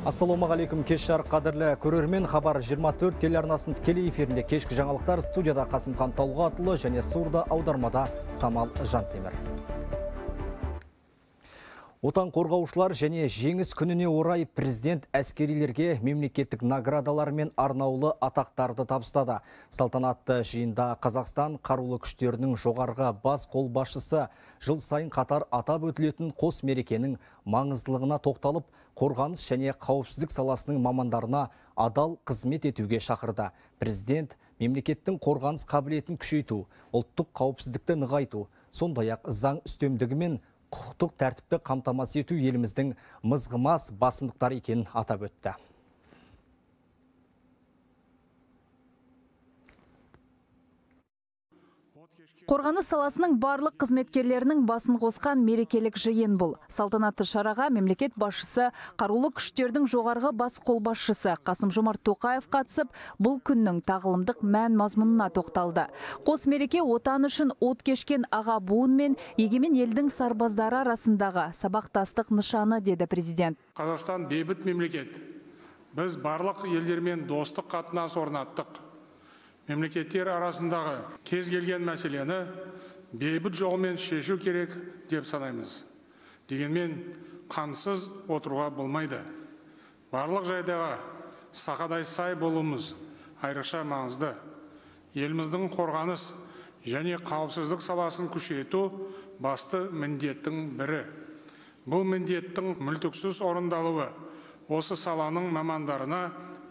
Ассалаумағалейкум кеш жарық қадірлі көрермен хабар 24 телеарнасын тікелей эфирінде кешкі жаңалықтар студияда Қасымхан Талғатұлы және сурда аудармада Самал Жантемір. Отан қорғаушылар және жеңіс күніне орай президент әскерилерге мемлекеттік наградалар мен арнаулы атақтарды табыстады. Салтанатты жиында Қазақстан қарулы күштерінің жоғарғы бас қолбасшысы жыл сайын қатар атап өтілетін қос мерекенің маңыздылығына тоқталып, қорғаныс және қауіпсіздік саласының мамандарына адал қызмет етуге шақырды. Президент мемлекеттің қорғаныс қабілетін күшейту, ұлттық қауіпсіздікті нығайту, сондай-ақ заң үстемдігі мен құқықтық тәртіпті қамтамасыз ету еліміздің мызғымас басымдықтары екенін атап өтті. Қорғаныс саласының барлық қызметкерлерінің басын қосқан мерекелік жиын бұл. Салтанатты шараға мемлекет басшысы, қарулы күштердің жоғарғы бас қолбасшысы Қасым Жомарт Тоқаев қатысып, бұл күннің тағылымдық мән мазмұнына тоқталды. Қос мереке отан үшін от кешкен аға буын мен егемен елдің сарбаздары арасындағы сабақтастық нышаны деді президент. Қазақстан бейбіт мемлекет. Біз барлық елдермен достық қатынас орнаттық мемлекеттер арасындағы кез келген мәселені бейбіт жолмен шешу керек деп санаймыз. Дегенмен қансыз отыруға болмайды. Барлық жайдағы сақадай сай болуымыз айрықша маңызды. Еліміздің қорғаныс және қауіпсіздік саласын күшейту басты міндеттің бірі. Бұл міндеттің мүлтіксіз орындалуы осы саланың мамандарына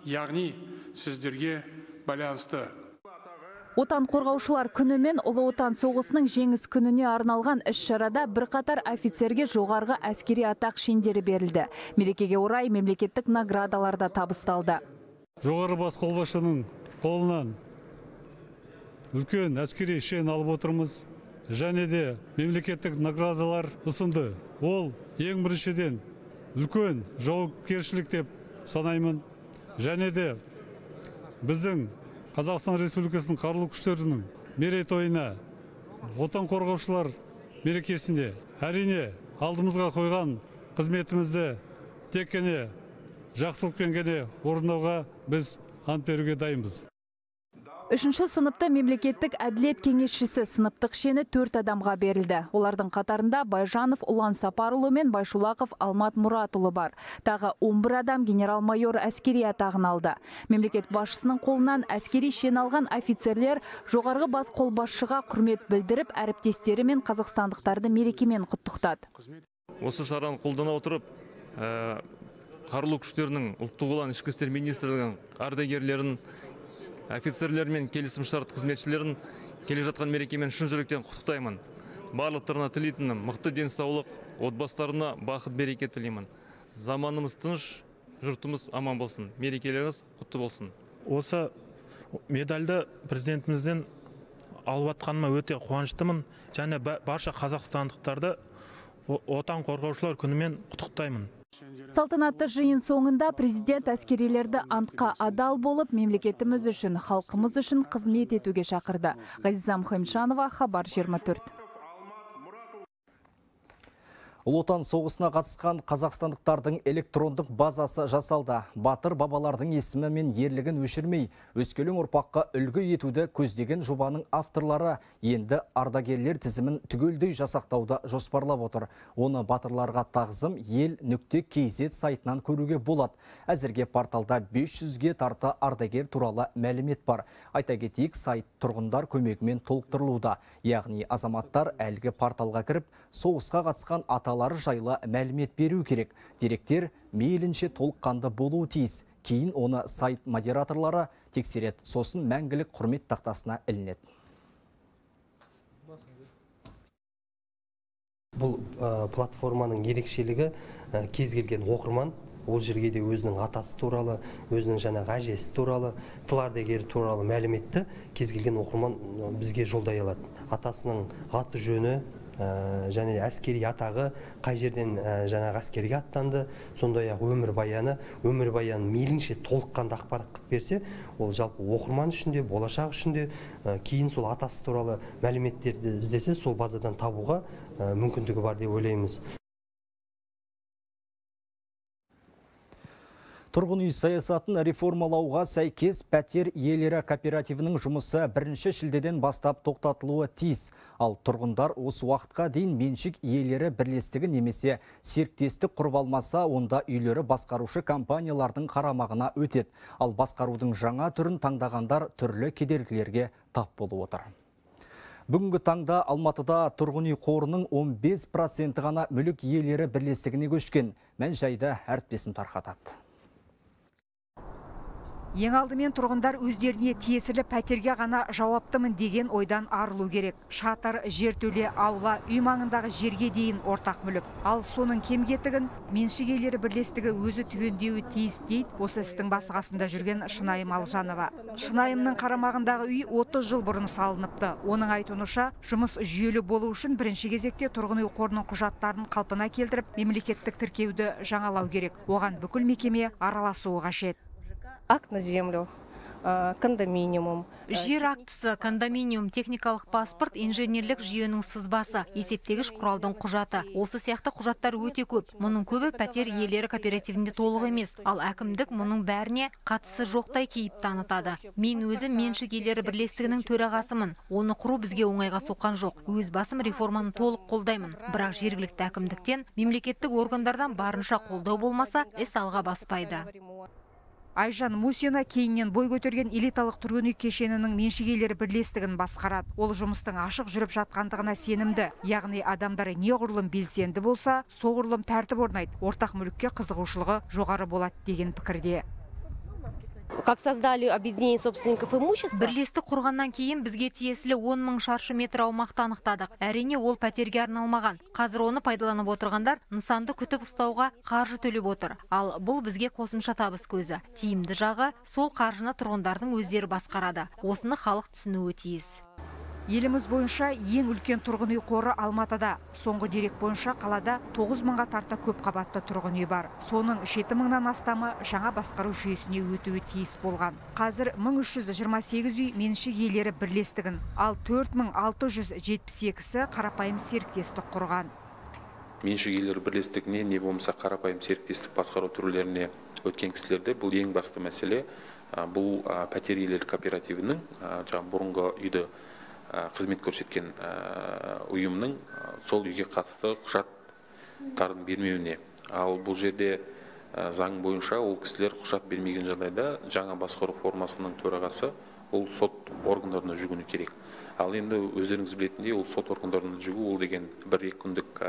яғни сіздерге байланысты. Отан қорғаушылар күні мен Ұлы Отан соғысының жеңіс күніне арналған іс-шарада бірқатар офицерге жоғарғы әскери атақ шендері берілді. Мерекеге орай мемлекеттік наградаларда табысталды. Жоғары бас қолбасшының қолынан үлкен әскери шен алып отырмыз және де мемлекеттік наградалар ұсынды. Ол ең біріншіден үлкен жауапкершілік деп санаймын және де біздің Қазақстан Республикасының қарулы күштерінің мерейтойына отан қорғаушылар мерекесінде әрине алдымызға қойған қызметімізді тек қана жақсылықпен ғана орындауға біз ант беруге дайынбыз. Үшінші сыныпты мемлекеттік әділет кеңесшісі сыныптық шені төрт адамға берілді. Олардың қатарында Байжанов Ұлан Сапарұлы мен Байшулақов Алмат Мұратұлы бар. Тағы 11 адам генерал-майор әскери атағын алды. Мемлекет басшысының қолынан әскери шен алған офицерлер жоғарғы бас қолбасшыға құрмет білдіріп, әріптестері мен қазақстандықтарды мерекемен құттықтады. Осы шараны қолдана отырып, қарулы күштерінің ұлттық ұлан ішкі істер министрлігінің ардагерлерін офицерлер келісім шарт қызметшілерін келе жатқан мерекемен шын жүректен құттықтаймын. Барлықтарына тілейтінім мықты денсаулық отбасыларына бақыт береке тілеймін. Заманымыз тыныш жұртымыз аман болсын мерекелеріңіз құтты болсын. Осы медальді президентімізден алып жатқаныма өте қуаныштымын және барша қазақстандықтарды отан қорғаушылар күнімен құттықтаймын. Салтанатты жиын соңында президент әскерилерді антқа адал болып, мемлекетіміз үшін, халқымыз үшін қызмет етуге шақырды. Ғазиза Мұхамшанова, Хабар 24. Ұлы отан соғысына қатысқан қазақстандықтардың электрондық базасы жасалды. Батыр бабалардың есімі мен ерлігін өшірмей, өскелең ұрпаққа үлгі етуді көздеген жобаның авторлары енді ардагерлер тізімін түгелдей жасақтауды жоспарлап отыр. Оны батырларға тағзым ел нүкте кейзет сайтынан көруге болады. Әзірге порталда 500-ге тарта ардагер туралы мәлімет бар. Айта кетейік, сайт тұрғындар көмегімен толықтырылуда. Яғни азаматтар әлгі порталға кіріп, соғысқа қатысқан аталары жайлы мәлімет беру керек. Деректер мейлінше толыққанды болуы тиіс. Кейін оны сайт модераторлары тексереді. Сосын мәңгілік құрмет тақтасына ілінеді. Бұл платформаның ерекшелігі кез келген оқырман ол жерге де өзінің атасы туралы өзінің жаңағы әжесі туралы тыл ардагері туралы мәліметті кез келген оқырман бізге жолдай алады атасының аты жөні және әскери атағы қай жерден э, жаңағы әскерге аттанды. Сондай ақ өмірбаяны өмірбаянын мейлінше толыққанды ақпарат қылып берсе ол жалпы оқырман үшін де болашақ үшін де э, кейін сол атасы туралы мәліметтерді іздесе сол базадан табуға мүмкіндігі бар деп ойлаймыз. Тұрғын үй саясатын реформалауға сәйкес пәтер иелері кооперативінің жұмысы бірінші шілдеден бастап тоқтатылуы тиіс. Ал тұрғындар осы уақытқа дейін меншік иелері бірлестігі немесе серіктестік құрып алмаса, онда үйлері басқарушы компаниялардың қарамағына өтеді. Ал басқарудың жаңа түрін таңдағандар түрлі кедергілерге тап болып отыр. Бүгінгі таңда Алматыда тұрғын үй қорының 15% ғана мүлік иелері бірлестігіне көшкен. Мән жайды әріптесім тарқатады. Ең алдымен тұрғындар өздеріне тиесілі пәтерге ғана жауаптымын деген ойдан арылу керек. Шатыр, жертөле, аула, үй маңындағы жерге дейін ортақ мүлік. Ал соның кем кетігін меншік бірлестігі өзі түгендеуі тиіс дейді осы істің басы қасында жүрген Шынайым Алжанова. Шынайымның қарамағындағы үй 30 жыл бұрын салыныпты. Оның айтуынша, жұмыс жүйелі болу үшін бірінші кезекте тұрғын үй қорының құжаттарын қалпына келтіріп, мемлекеттік тіркеуді жаңалау керек. Оған бүкіл мекеме араласуы қажет акт на землю, кондоминиум. Жер актісі, кондоминиум, техникалық паспорт, инженерлік жүйенің сызбасы, есептегіш құралдың құжаты. Осы сияқты құжаттар өте көп. Мұның көбі пәтер иелері кооперативінде толық емес, ал әкімдік мұның бәріне қатысы жоқтай кейіп танытады. Мен өзім меншік иелері бірлестігінің төрағасымын. Оны құру бізге оңайға соққан жоқ. Өз басым реформаны толық қолдаймын. Бірақ жергілікті әкімдіктен, мемлекеттік органдардан барынша қолдау болмаса, іс алға баспайды айжан мусина кейіннен бой көтерген элиталық тұрғын үй кешенінің меншік бірлестігін басқарады. Ол жұмыстың ашық жүріп жатқандығына сенімді. Яғни адамдар неғұрлым белсенді болса соғұрлым тәртіп орнайды. Ортақ мүлікке қызығушылығы жоғары болады деген пікірде. Как создали объединение собственников имущества? Бірлестік құрғаннан кейін бізге тиесілі 10 мың шаршы метр аумақты анықтадық. Әрине ол пәтерге арналмаған. Қазір оны пайдаланып отырғандар нысанды күтіп ұстауға қаржы төлеп отыр. Ал бұл бізге қосымша табыс көзі. Тиімді жағы сол қаржыны тұрғындардың өздері басқарады. Осыны халық түсінуі тиіс. Еліміз бойынша ең үлкен тұрғын үй қоры алматыда. Соңғы дерек бойынша қалада 9 мыңға тарта көп қабатты тұрғын үй бар. Соның жеті мыңнан астамы жаңа басқару жүйесіне өтуі тиіс болған. Қазір 1328 үй меншік иелері бірлестігін ал 4672-сі қарапайым серіктестік құрған. Меншік иелері бірлестігіне не болмаса қарапайым серіктестік басқару түрлеріне өткен кісілерде бұл ең басты мәселе бұл пәтер иелері кооперативінің бұрынғы үйді қызмет көрсеткен ұйымның сол үйге қатысты құжаттарын бермеуіне. Ал бұл жерде заң бойынша ол кісілер құжат бермеген жағдайда жаңа басқару формасының төрағасы ол сот органдарына жүгіну керек. Ал енді өздеріңіз білетіндей ол сот органдарына жүгу ол деген бір екі күндік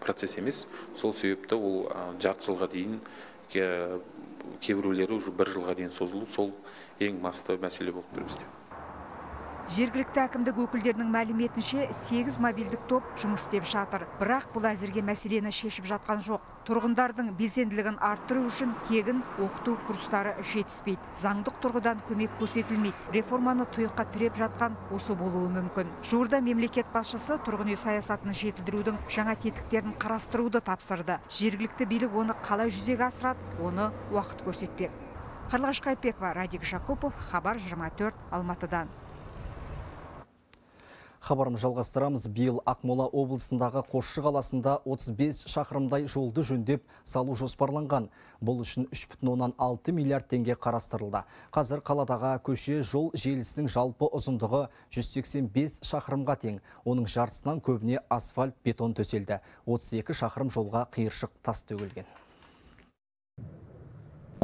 процесс емес. Сол себепті ол жарты жылға дейін кейбіреулері уже бір жылға дейін созылу. Сол ең басты мәселе болып тұр бізде. Жергілікті әкімдік өкілдерінің мәліметінше сегіз мобильдік топ жұмыс істеп жатыр. Бірақ бұл әзірге мәселені шешіп жатқан жоқ. Тұрғындардың белсенділігін арттыру үшін тегін оқыту курстары жетіспейді. Заңдық тұрғыдан көмек көрсетілмейді. Реформаны тұйыққа тіреп жатқан осы болуы мүмкін. Жуырда мемлекет басшысы тұрғын үй саясатын жетілдірудің жаңа тетіктерін қарастыруды тапсырды. Жергілікті билік оны қалай жүзеге асырады оны уақыт көрсетпек. Қарлығаш қайпекова радик жакупов хабар 24 алматыдан. Хабарым жалғастырамыз. Биыл Ақмола облысындағы Қосшы қаласында 35 шақырымдай жолды жөндеп салу жоспарланған. Бұл үшін 3,6 миллиард теңге қарастырылды. Қазір қаладағы көше жол желісінің жалпы ұзындығы 185 шақырымға тең. Оның жартысынан көбіне асфальт бетон төселді. 32 шақырым жолға қиыршық тас төгілген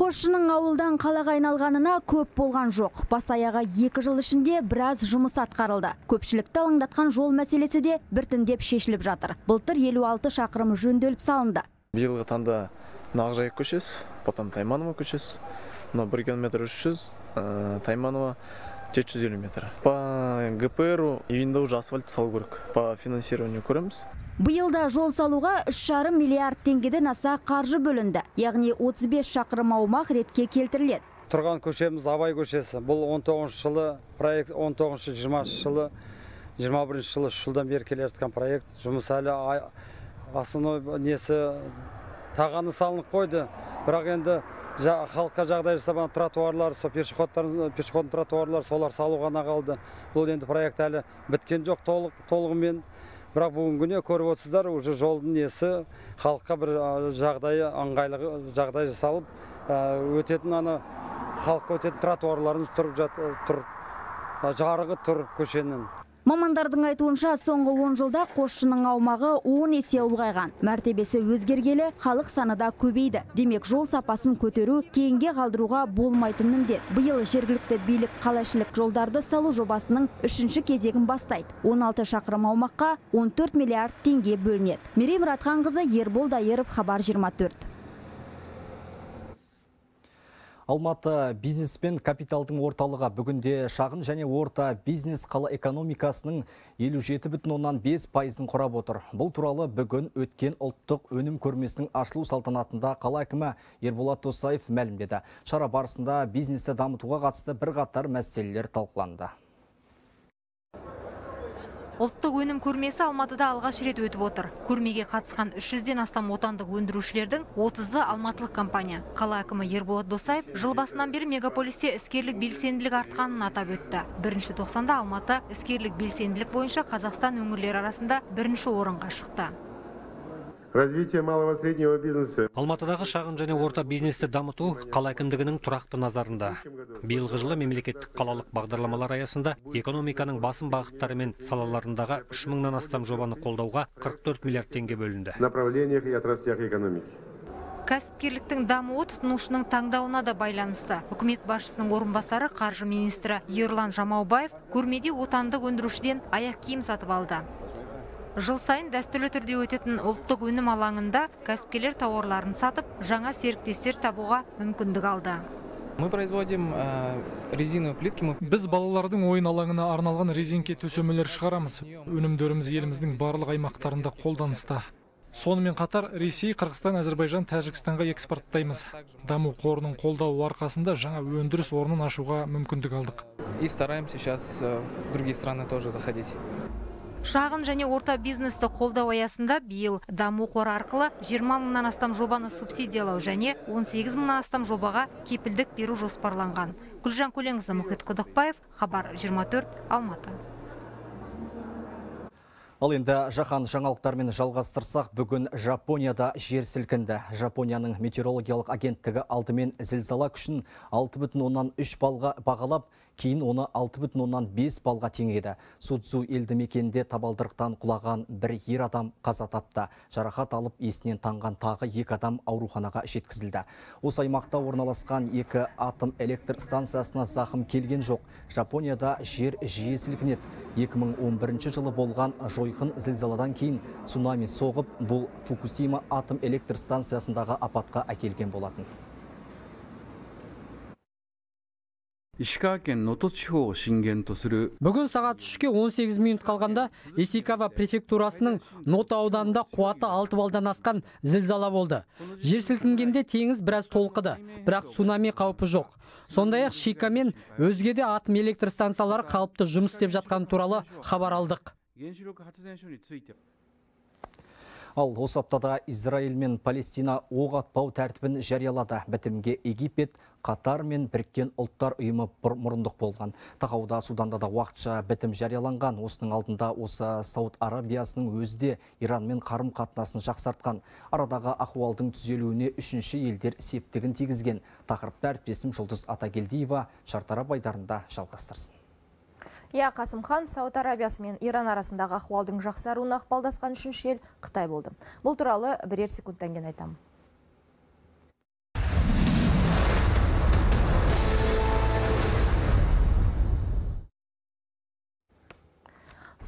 қосшының ауылдан қалаға айналғанына көп болған жоқ. Бас аяғы екі жыл ішінде біраз жұмыс атқарылды. Көпшілікті алаңдатқан жол мәселесі де біртіндеп шешіліп жатыр. Былтыр 56 шақырым жөнделіп салынды. Биылғы таңда ақжайық көшесі потом тайманова көшесі мына бір километр үш жүз тайманова жеті жүз елу метр по гпру июньда уже асфальт салу керек по финансированию көреміз Бұйылда жол салуға 3,5 миллиард теңгеден аса қаржы бөлінді. Яғни 35 шақырым аумақ ретке келтіріледі. Тұрған көшеміз Абай көшесі. Бұл 19 жылы проект 19-20 жылы 21 жылы жылдан бері келе жатқан проект. Жұмыс әлі основной несі тағаны салынып қойды. Бірақ енді халыққа жағдай жасап тротуарлар сол пешеходный тротуарлар солар салу ғана қалды бұл енді проект әлі біткен жоқ толық толығымен. Бірақ бүгінгі күні көріп отырсыздар уже жолдың несі халыққа бір жағдайы ыңғайлы жағдай жасалып өтетін ана халыққа өтетін тротуарларымыз тұрып жат тұр. Жарығы тұр көшенің. Мамандардың айтуынша соңғы 10 жылда қосшының аумағы 10 есе ұлғайған. Мәртебесі өзгергелі халық саны да көбейді. Демек жол сапасын көтеру кейінге қалдыруға болмайтын міндет. Биыл жергілікті билік қалашылық жолдарды салу жобасының үшінші кезегін бастайды. 16 шақырым аумаққа 14 миллиард теңге бөлінеді. Мерей Мұратханқызы Ербол Дайыров хабар 24. Алматы бизнес пен капиталдың орталығы бүгінде шағын және орта бизнес қала экономикасының 57,5 пайызын құрап отыр. Бұл туралы бүгін өткен ұлттық өнім көрмесінің ашылу салтанатында қала әкімі Ерболат Досаев мәлімдеді. Шара барысында бизнесті дамытуға қатысты бірқатар мәселелер талқыланды. Ұлттық өнім көрмесі Алматыда алғаш рет өтіп отыр. Көрмеге қатысқан 300-ден астам отандық өндірушілердің 30-ы алматылық компания. Қала әкімі Ерболат Досаев жыл басынан бері мегаполисте іскерлік белсенділік артқанын атап өтті. Бірінші тоқсанда Алматы іскерлік белсенділік бойынша Қазақстан өңірлері арасында бірінші орынға шықты развитие малого среднего бизнеса. Алматыдағы шағын және орта бизнесті дамыту қала әкімдігінің тұрақты назарында. Биылғы жылы мемлекеттік қалалық бағдарламалар аясында экономиканың басым бағыттары мен салаларындағы үш мыңнан астам жобаны қолдауға 44 миллиард теңге бөлінді. Направлениях и отраслях экономики. Кәсіпкерліктің дамуы тұтынушының таңдауына да байланысты. Үкімет басшысының орынбасары қаржы министрі ерлан жамаубаев көрмеде отандық өндірушіден аяқ киім сатып алды. Жыл сайын дәстүрлі түрде өтетін ұлттық өнім алаңында кәсіпкерлер тауарларын сатып жаңа серіктестер табуға мүмкіндік алды. Мы производим резиновые плитки біз балалардың ойын алаңына арналған резеңке төсемелер шығарамыз. Өнімдеріміз еліміздің барлық аймақтарында қолданыста. Сонымен қатар ресей қырғызстан әзірбайжан тәжікстанға экспорттаймыз. Даму қорының қолдауы арқасында жаңа өндіріс орнын ашуға мүмкіндік алдық. И стараемся сейчас в другие страны тоже заходить. Шағын және орта бизнесті қолдау аясында биыл даму қоры арқылы 20 мыңнан астам жобаны субсидиялау және 18 мыңнан астам жобаға кепілдік беру жоспарланған гүлжан көленқызы мұхит құдықбаев хабар 24 алматы Ал енді жаһан жаңалықтармен жалғастырсақ, бүгін Жапонияда жер сілкінді. Жапонияның метеорологиялық агенттігі алдымен зілзала күшін 6,3 балға бағалап, кейін оны 6,5 балға теңеді. Судзу елді мекенде табалдырықтан құлаған бір ер адам қаза тапты. Жарақат алып есінен таңған тағы екі адам ауруханаға жеткізілді. Осы аймақта орналасқан екі атом электр станциясына зақым келген жоқ. Жапонияда жер жиі сілкінеді. 2011 жылы болған жойқын зілзаладан кейін цунами соғып, бұл Фукусима атом электр станциясындағы апатқа әкелген болатын. 石川県能登地方を震源とする бүгін сағат 3-ке 18 минут қалғанда исикава префектурасының нота ауданында қуаты 6 балдан асқан зілзала болды жер сілкінгенде теңіз біраз толқыды бірақ цунами қаупі жоқ сондай ақ шика мен өзге де атом электр станциялары қалыпты жұмыс істеп жатқаны туралы хабар алдық Ал осы аптада Израиль мен Палестина оқ атпау тәртібін жариялады. Бітімге Египет, Қатар мен біріккен ұлттар ұйымы мұрындық болған. Тақауда Суданда да уақытша бітім жарияланған. Осының алдында осы Сауд Арабиясының өзде Иранмен қарым қатынасын жақсартқан. Арадағы ахуалдың түзелуіне үшінші елдер септігін тигізген. Тақырыпты әріптесім Жұлдыз Атагелдиева шартара байдарында жалғастырсын. Иә, Қасымхан, Сауд Арабиясы мен Иран арасындағы ахуалдың жақсаруына ықпалдасқан үшінші ел Қытай болды. Бұл туралы бірер секундтан кейін айтамын.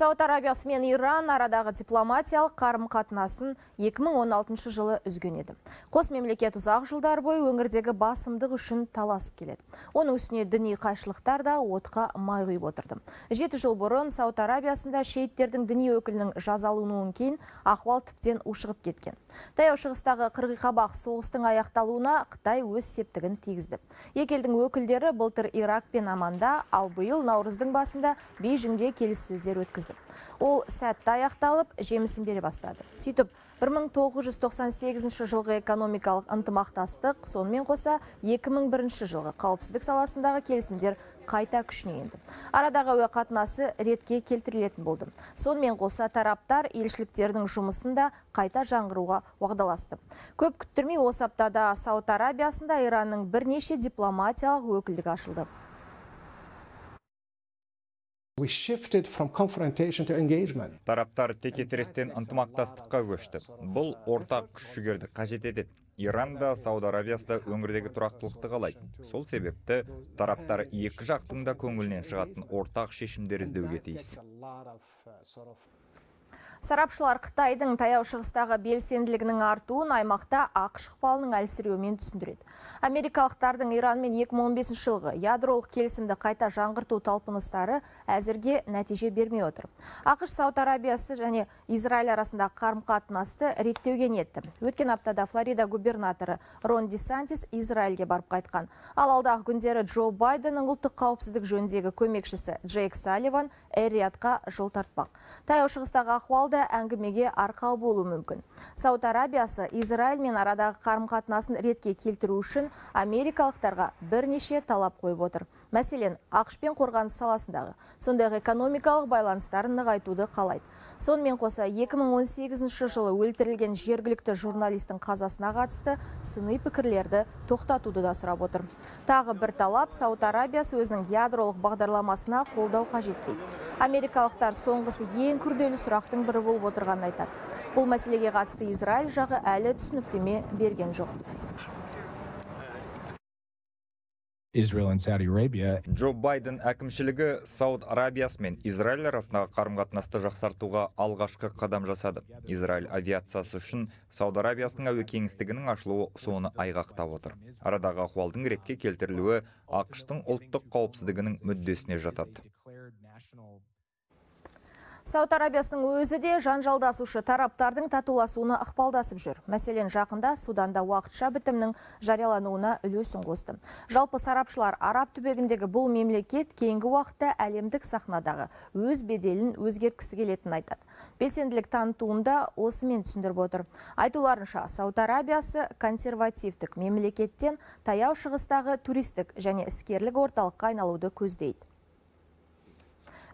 Сауд Арабиясы мен Иран арадағы дипломатиялық қарым қатынасын 2016 жылы үзген еді. Қос мемлекет ұзақ жылдар бойы өңірдегі басымдық үшін таласып келеді. Оның үстіне діни қайшылықтар да отқа май құйып отырды. Жеті жыл бұрын Сауд Арабиясында шейіттердің діни өкілінің жазалынуын кейін ахуал тіптен ушығып кеткен. Таяу шығыстағы қырғиқабақ соғыстың аяқталуына Қытай өз септігін тигізді. Екі елдің өкілдері былтыр Ирак пен Аманда, ал биыл наурыздың басында Бейжіңде келіссөздер өткізді. Ол сәтті аяқталып, жемісін бере бастады. Сөйтіп, 1998 жылғы экономикалық ынтымақтастық, сонымен қоса 2001 жылғы қауіпсіздік саласындағы келісімдер қайта күшіне енді. Арадағы әуе қатынасы ретке келтірілетін болды. Сонымен қоса тараптар елшіліктердің жұмысында қайта жаңғыруға уағдаласты. Көп күттірмей осы аптада Сауд Арабиясында Иранның бірнеше дипломатиялық өкілдігі ашылды. Тараптар текетірестен ынтымақтастыққа көшті. Бұл ортақ күш жігерді қажет етеді иран да сауд арабиясы да өңірдегі тұрақтылықты қалайды сол себепті тараптар екі жақтың да көңілінен шығатын ортақ шешімдер іздеуге тиіс. Сарапшылар Қытайдың таяу шығыстағы белсенділігінің артуын аймақта ақш ықпалының әлсіреуімен түсіндіреді. Америкалықтардың Иранмен 2015 жылғы ядролық келісімді қайта жаңғырту талпыныстары әзірге нәтиже бермей отыр. ақш Сауд Арабиясы және Израиль арасында қарым қатынасты реттеуге ниетті. Өткен аптада Флорида губернаторы Рон Десантис Израильге барып қайтқан. Ал алдағы күндері Джо Байденнің ұлттық қауіпсіздік жөніндегі көмекшісі Джейк Салливан Эриатқа жол тартпақ. Таяу шығыстағы ахуал да әңгімеге арқау болуы мүмкін. Сауд Арабиясы Израильмен арадағы қарым-қатынасын ретке келтіру үшін америкалықтарға бірнеше талап қойып отыр. Мәселен, ақш пен қорғаныс саласындағы, сондай экономикалық байланыстарын нығайтуды қалайды. Сонымен қоса 2018 жылы өлтірілген жергілікті журналистің қазасына қатысты сыни пікірлерді тоқтатуды да сұрап отыр. Тағы бір талап Сауд Арабиясы өзінің ядролық бағдарламасына қолдау қажет дейді. Америкалықтар соңғысы ең күрделі сұрақтың бірі болып отырғанын айтады. Бұл мәселеге қатысты Израиль жағы әлі түсініктеме берген жоқ. Джо Байден әкімшілігі Сауд Арабиясы мен Израиль арасындағы қарым-қатынасты жақсартуға алғашқы қадам жасады. Израиль авиациясы үшін Сауд Арабиясының әуе кеңістігінің ашылуы соны айғақтап отыр. Арадағы ахуалдың ретке келтірілуі ақш ұлттық қауіпсіздігінің мүддесіне жатады. Сауд Арабиясының өзі де жанжалдасушы тараптардың татуласуына ықпалдасып жүр. Мәселен, жақында Суданда уақытша бітімнің жариялануына үлесін қосты. Жалпы сарапшылар араб түбегіндегі бұл мемлекет кейінгі уақытта әлемдік сахнадағы өз беделін өзгерткісі келетінін айтады. Белсенділік танытуында осымен түсіндіріп отыр. Айтуларынша, Сауд Арабиясы консервативтік мемлекеттен таяу шығыстағы туристік және іскерлік орталыққа айналуды көздейді.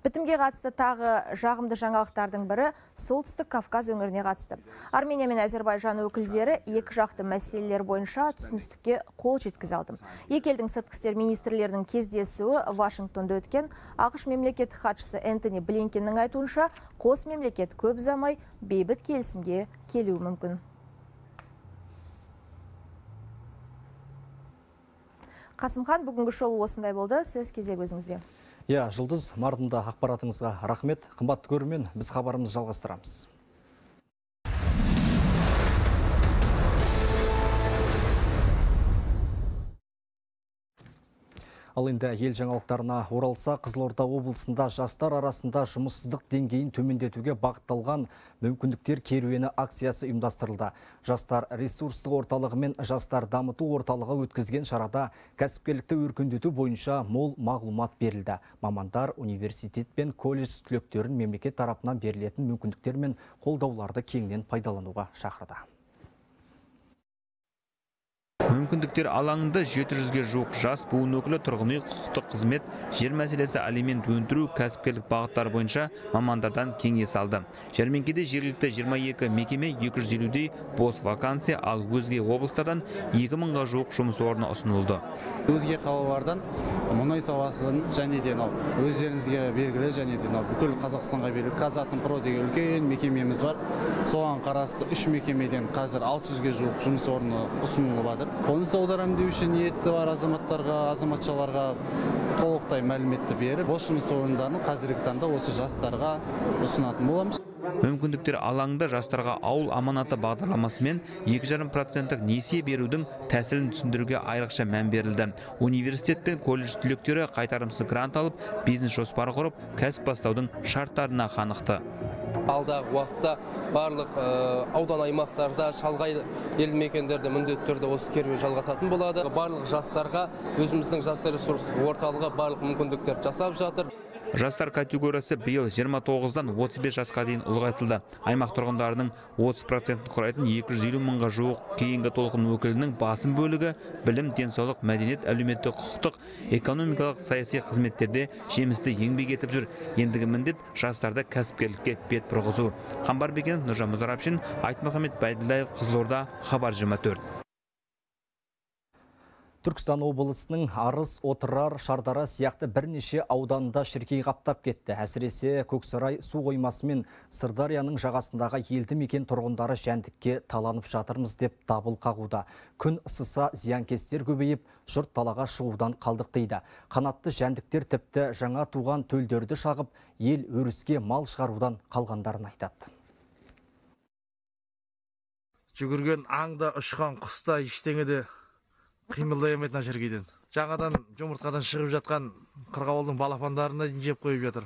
Бітімге қатысты тағы жағымды жаңалықтардың бірі солтүстік Кавказ өңіріне қатысты. Армения мен Әзербайжан өкілдері екі жақты мәселелер бойынша түсіністікке қол жеткізе алды. Екі елдің сыртқы істер министрлерінің кездесуі Вашингтонда өткен ақш мемлекеттік хатшысы Энтони Блинкеннің айтуынша қос мемлекет көп замай бейбіт келісімге келуі мүмкін. Қасымхан бүгінгі шолу осындай болды. Сөз кезек өзіңізде. Иә, Жұлдыз, мардымда ақпаратыңызға рахмет. Қымбатты көрермен, біз хабарымызды жалғастырамыз. Ал енді ел жаңалықтарына оралса, Қызылорда облысында жастар арасында жұмыссыздық деңгейін төмендетуге бағытталған мүмкіндіктер керуені акциясы ұйымдастырылды. Жастар ресурстық орталығы мен жастар дамыту орталығы өткізген шарада кәсіпкерлікті өркендету бойынша мол мағлұмат берілді. Мамандар университет пен колледж түлектерін мемлекет тарапынан берілетін мүмкіндіктер мен қолдауларды кеңінен пайдалануға шақырды мүмкіндіктер алаңында 700-ге жуық жас буын өкілі тұрғын үй құқықтық қызмет жер мәселесі алимент өндіру кәсіпкерлік бағыттар бойынша мамандардан кеңес алды. Жәрмеңкеде жергілікті 22 мекеме 250-дей бос вакансия ал өзге облыстардан 2000-ға жуық жұмыс орны ұсынылды. Өзге қалалардан мұнай саласын және де мынау өздеріңізге белгілі және де мынау бүкіл қазақстанға белгілі казатомпро деген үлкен мекемеміз бар. Соған қарасты үш мекемеден қазір 600-ге жуық жұмыс орны ұсынылып жатыр. Қоныс аударамын деуші ниеті бар азаматтарға азаматшаларға толықтай мәліметті беріп бос жұмыс орындарын қазіргі таңда осы жастарға ұсынатын боламыз. Мүмкіндіктер алаңында жастарға ауыл аманаты бағдарламасымен екі жарым проценттік несие берудің тәсілін түсіндіруге айрықша мән берілді. Университет пен колледж түлектері қайтарымсыз грант алып бизнес жоспары құрып кәсіп бастаудың шарттарына қанықты. Алдағы уақытта барлық аудан аймақтарда шалғай елді мекендерде міндетті түрде осы керуен жалғасатын болады. Барлық жастарға өзіміздің жастар ресурстық орталығы барлық мүмкіндіктер жасап жатыр. Жастар категориясы биыл 29-дан 35 жасқа дейін ұлғайтылды. Аймақ тұрғындарының 30 процентін құрайтын 250 мыңға жуық кейінгі толқын өкілінің басым бөлігі білім денсаулық мәдениет әлеуметтік құқықтық экономикалық саяси қызметтерде жемісті еңбек етіп жүр. Ендігі міндет жастарды кәсіпкерлікке бет бұрғызу. Қамбар бекенов нұржан мұзарапшин айтмұхаммед байділдаев қызылорда хабар 24 Түркістан облысының Арыс, Отырар, Шардара сияқты бірнеше ауданында шіркей қаптап кетті. Әсіресе Көксарай су қоймасы мен Сырдарияның жағасындағы елді мекен тұрғындары жәндікке таланып жатырмыз деп дабыл қағуда. Күн ысыса зиянкестер көбейіп, жұрт талаға шығудан қалдық дейді. Қанатты жәндіктер тіпті жаңа туған төлдерді шағып, ел өріске мал шығарудан қалғандарын айтады. жүгірген аңда ұшқан құста ештеңеде қимылдай алмайды мына жаңадан жұмыртқадан шығып жатқан қырғауылдың балапандарын да жеп қойып жатыр.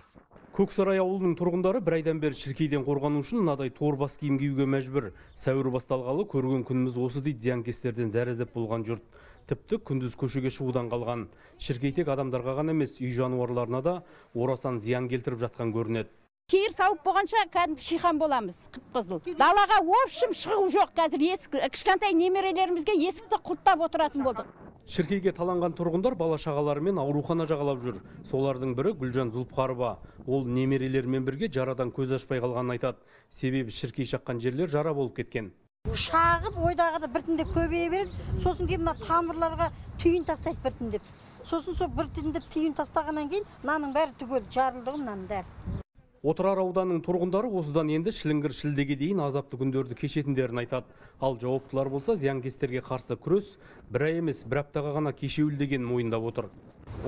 Көксарай ауылының тұрғындары бір айдан бері шіркейден қорғану үшін мынадай тор бас киім киюге мәжбүр. Сәуір басталғалы көрген күніміз осы дейді зиянкестерден зәрезеп болған жұрт. Тіпті күндіз көшеге шығудан қалған. Шіркей тек адамдарға ғана емес үй жануарларына да орасан зиян келтіріп жатқан көрінеді. Сиыр сауып болғанша кәдімгі шихан боламыз қып қызыл далаға общем шығу жоқ қазір. Есік кішкентай немерелерімізге есікті құлттап отыратын болдық. Шіркейге таланған тұрғындар бала шағаларымен аурухана жағалап жүр. Солардың бірі гүлжан зұлпқарова. Ол немерелерімен бірге жарадан көз ашпай қалғанын айтады. Себебі шіркей шаққан жерлер жара болып кеткен. Шағып ойдағыда біртіндеп көбейе береді. Сосын кейін мына тамырларға түйін тастайды біртіндеп. Сосын сол біртіндеп түйін тастағаннан кейін мынаның бәрі түгел жарылды ғой мынаның бәрі. Отырар ауданының тұрғындары осыдан енді шіліңгір шілдеге дейін азапты күндерді кешетіндерін айтады. Ал жауаптылар болса зиянкестерге қарсы күрес бір ай емес бір аптаға ғана кешеуілдегенін мойындап отыр.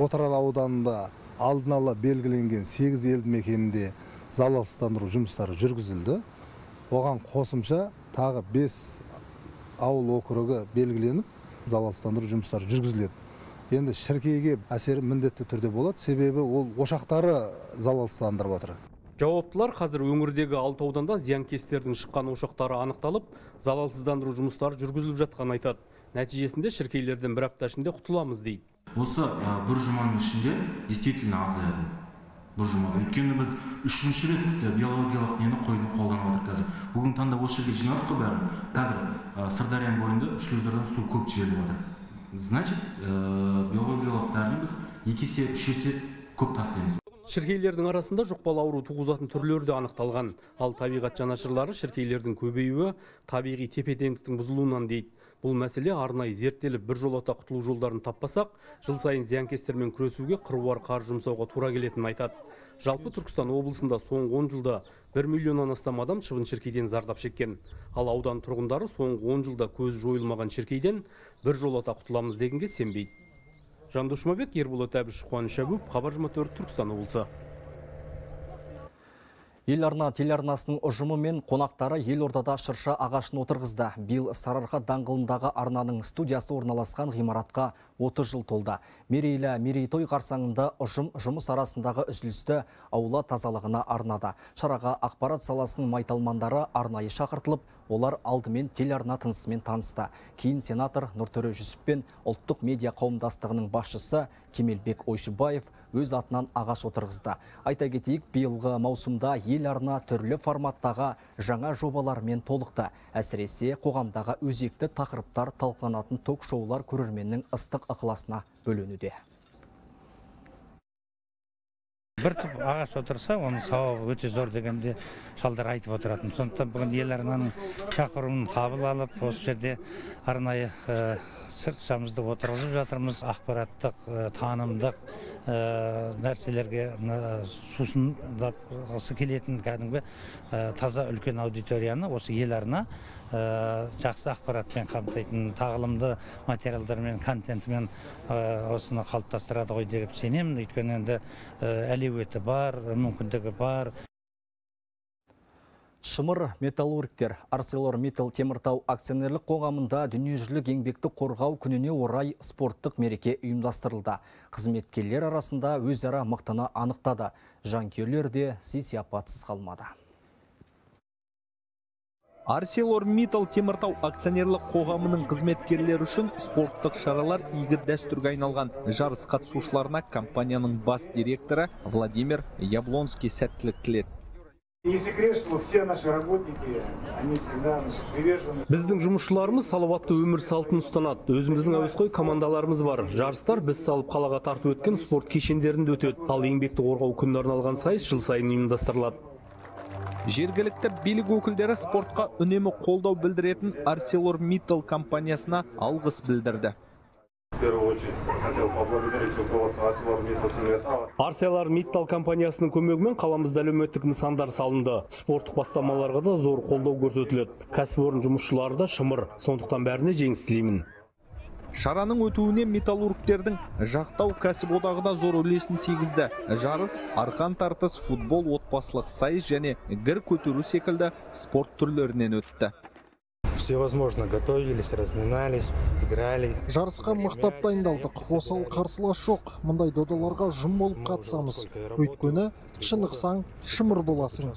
Отырар ауданында алдын ала белгіленген сегіз елді мекенінде залалсыздандыру жұмыстары жүргізілді. Оған қосымша тағы бес ауыл округі белгіленіп залалсыздандыру жұмыстары жүргізіледі. Енді шіркейге әсері міндетті түрде болады. Себебі ол ошақтары залалсыздандырып жатыр жауаптылар қазір өңірдегі алты ауданда зиянкестердің шыққан ошақтары анықталып залалсыздандыру жұмыстары жүргізіліп жатқанын айтады. Нәтижесінде шіркейлерден бір апта ішінде құтыламыз дейді. Осы бір жұманың ішінде действительно азаяды бір жұмада өйткені біз үшінші рет биологиялық нені қолданып жатырмыз қазір. Бүгінгі таңда осы жерге жинадық қой бәрін. Қазір сырдарияның бойында шлюздерден су көп жіберіліп жатыр значит биологиялық дәріні біз екі есе үш есе көп тастаймыз. Шіркейлердің арасында жұқпалы ауру туғызатын түрлері де анықталған. Ал табиғат жанашырлары шіркейлердің көбеюі табиғи тепе теңдіктің бұзылуынан дейді. Бұл мәселе арнайы зерттеліп біржолата құтылу жолдарын таппасақ жыл сайын зиянкестермен күресуге қыруар қаржы жұмсауға тура келетінін айтады. Жалпы түркістан облысында соңғы он жылда бір миллионнан астам адам шыбын шіркейден зардап шеккен. Ал аудан тұрғындары соңғы он жылда көзі жойылмаған шіркейден біржолата құтыламыз дегенге сенбейді. Жандос жұмабек ерболат әбіш қуаныш әбуов хабар жиырма төрт түркістан облысы Еларна телеарнасының ұжымы мен қонақтары елордада шырша ағашын отырғызды. Биыл Сарыарқа даңғылындағы арнаның студиясы орналасқан ғимаратқа 30 жыл толды. Мерейлі мерейтой қарсаңында ұжым жұмыс арасындағы үзілісті аула тазалығына арнады. Шараға ақпарат саласының майталмандары арнайы шақыртылып, олар алдымен телеарна тынысымен танысты. Кейін сенатор Нұртөре Жүсіп пен ұлттық медиа қауымдастығының басшысы Кемелбек Ойшыбаев өз атынан ағаш отырғызды. Айта кетейік, биылғы маусымда ел арна түрлі форматтағы жаңа жобалармен толықты. Әсіресе қоғамдағы өзекті тақырыптар талқыланатын ток-шоулар көрерменнің ыстық ықыласына бөленуде. Бір түп ағаш отырса оның сауабы өте зор дегенде шалдар айтып отыратын. Сондықтан бүгін ел арнаның шақыруын қабыл алып осы жерде арнайы шыршамызды отырғызып жатырмыз. Ақпараттық танымдық нәрселерге сусындағысы келетін кәдімгі таза үлкен аудиторияны осы ел арна жақсы ақпаратпен қамтитын тағылымды материалдармен контентімен осыны қалыптастырады ғой деп сенемін. Өйткені енді әлеуеті бар мүмкіндігі бар. Шымыр металлургтер Арселор Метал Теміртау акционерлік қоғамында дүниежүзілік еңбекті қорғау күніне орай спорттық мереке ұйымдастырылды. Қызметкерлер арасында өзара мықтыны анықтады. Жанкүйерлер де сый қалмады. арселормиттал теміртау акционерлік қоғамының қызметкерлері үшін спорттық шаралар игі дәстүрге айналған жарыс қатысушыларына компанияның бас директоры владимир яблонский сәттілік тіледі Не секрет, что все наши работники, они всегда значит, привержены. біздің жұмысшыларымыз салауатты өмір салтын ұстанады. Өзіміздің әуесқой командаларымыз бар. Жарыстар біз салып қалаға тартып өткен спорт кешендерінде өтеді. Ал еңбекті қорғау күніне арналған сайыс жыл сайын ұйымдастырылады. Жергілікті билік өкілдері спортқа үнемі қолдау білдіретін арселормиттал компаниясына алғыс білдірді. В первую очередь хотел поблагодарить руководство ArcelorMittal Темиртау. арселор миттал компаниясының көмегімен қаламызда әлеуметтік нысандар салынды. Спорттық бастамаларға да зор қолдау көрсетіледі. Кәсіпорын жұмысшылары да шымыр. Сондықтан бәріне жеңіс тілеймін. Шараның өтуіне металлургтердің жақтау кәсіподағы да зор үлесін тигізді. Жарыс арқан тартыс футбол отбасылық сайыс және гір көтеру секілді спорт түрлерінен өтті. Всевозможно готовились, разминались, играли. жарысқа мықтап дайындалдық. осал қарсылас жоқ. Мұндай додаларға жұм болып қатысамыз. өйткені шынықсаң шымыр боласың.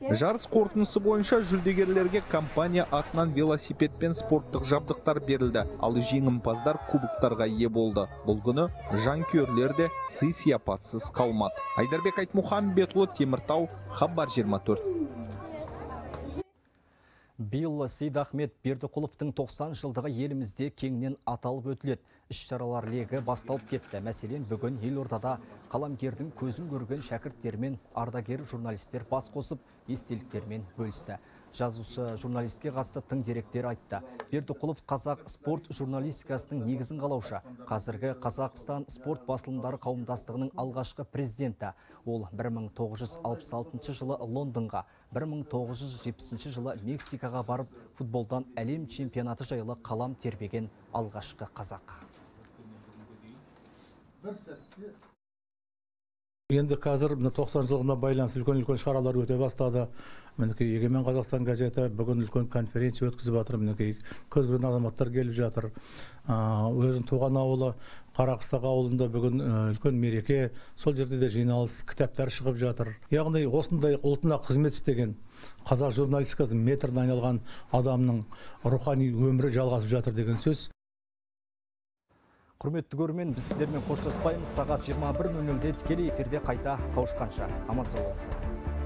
Жарыс қорытындысы бойынша жүлдегерлерге компания атынан велосипед пен спорттық жабдықтар берілді. Ал жеңімпаздар кубоктарға ие болды. Бұл күні жанкүйерлер де сый сияпатсыз қалмады. Айдарбек айтмұхамбетұлы теміртау хабар 24 Биыл Сейд Ахмет Бердіқұловтың 90 жылдығы елімізде кеңінен аталып өтіледі. Іс-шаралар легі басталып кетті. Мәселен, бүгін елордада қаламгердің көзін көрген шәкірттермен ардагер журналистер бас қосып, естеліктермен бөлісті. Жазушы журналистке қатысты тың деректер айтты. Бердіқұлов қазақ спорт журналистикасының негізін қалаушы. Қазіргі Қазақстан спорт басылымдары қауымдастығының алғашқы президенті. Ол 1966 жылы Лондонға, 1970 жылы Мексикаға барып, футболдан әлем чемпионаты жайлы қалам тербеген алғашқы қазақ. Енді қазір мына тоқсан жылдығына байланысты үлкен үлкен шаралар өте бастады. Мінекей егемен қазақстан газеті бүгін үлкен конференция өткізіп жатыр. Мінекей көрген азаматтар келіп жатыр. Өзінің туған ауылы қарақыстақ ауылында бүгін үлкен мереке. Сол жерде де жиналыс кітаптар шығып жатыр. Яғни осындай ұлтына қызмет істеген қазақ журналистикасының метріне айналған адамның рухани өмірі жалғасып жатыр деген сөз. Құрметті көрмен, біз сіздермен қоштаспаймыз. Сағат 21.00-де тікелей эфирде қайта қауышқанша. Аман сау болыңыздар.